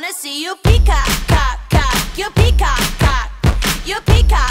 wanna see you peacock, cock, cock. You peacock, cock. You peacock,